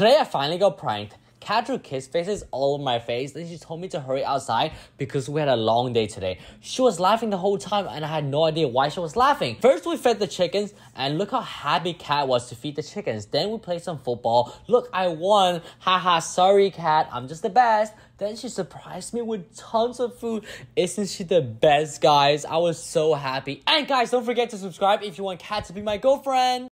Today I finally got pranked. Cat drew kiss faces all over my face, then she told me to hurry outside because we had a long day today. She was laughing the whole time and I had no idea why she was laughing. First we fed the chickens and look how happy Cat was to feed the chickens. Then we played some football. Look, I won. Haha, sorry Cat, I'm just the best. Then she surprised me with tons of food. Isn't she the best, guys? I was so happy. And guys, don't forget to subscribe if you want Cat to be my girlfriend.